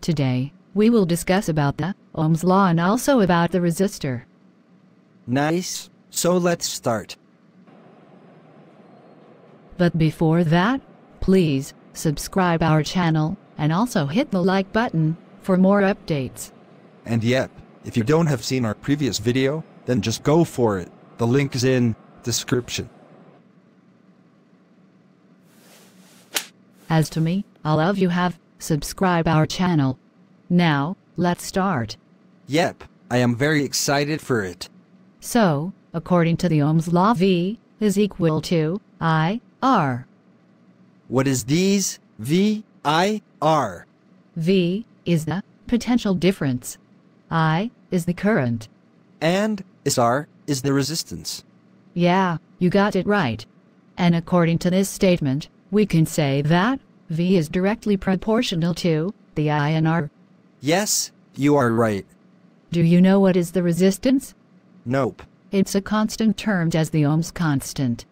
Today, we will discuss about the Ohm's law and also about the resistor. Nice. So let's start. But before that, please subscribe our channel and also hit the like button for more updates. And yep, if you don't have seen our previous video, then just go for it. The link is in description. As to me, all of you have subscribe our channel. Now, let's start. Yep, I am very excited for it. So, according to the Ohm's law V is equal to I R. What is these? V I R. V is the potential difference. I is the current. And SR is the resistance. Yeah, you got it right. And according to this statement, we can say that V is directly proportional to the I and R. Yes, you are right. Do you know what is the resistance? Nope. It's a constant termed as the Ohm's constant.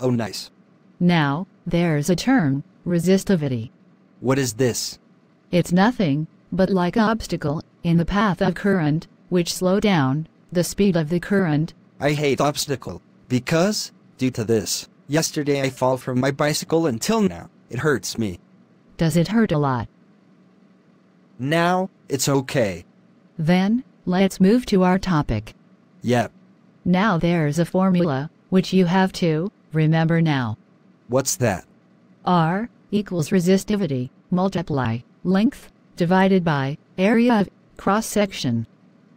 Oh, nice. Now, there's a term, resistivity. What is this? It's nothing but like obstacle in the path of current, which slow down the speed of the current. I hate obstacle because, due to this, yesterday I fall from my bicycle until now. It hurts me. Does it hurt a lot? Now, it's okay. Then, let's move to our topic. Yep. Now there's a formula, which you have to remember now. What's that? R equals resistivity, multiply length, divided by area of cross section.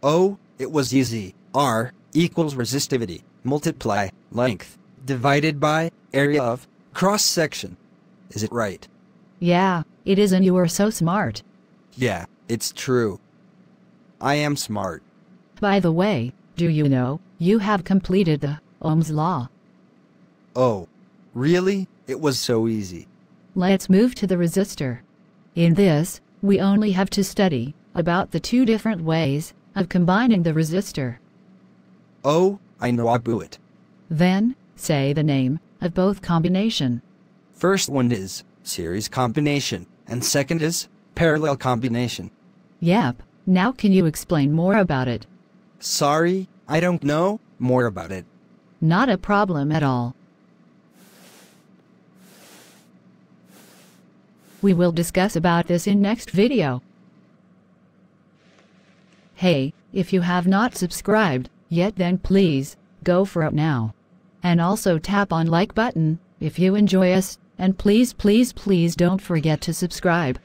Oh, it was easy. R equals resistivity, multiply length, divided by area of cross section. Is it right? Yeah, it is and you are so smart. Yeah, it's true. I am smart. By the way, do you know, you have completed the Ohm's law. Oh, really? It was so easy. Let's move to the resistor. In this, we only have to study about the two different ways of combining the resistor. Oh, I know I blew it. Then, say the name of both combination. First one is series combination, and second is parallel combination. Yep, now can you explain more about it? Sorry, I don't know more about it. Not a problem at all. We will discuss about this in next video. Hey, if you have not subscribed yet then please, go for it now. And also tap on like button, if you enjoy us, and please please please don't forget to subscribe.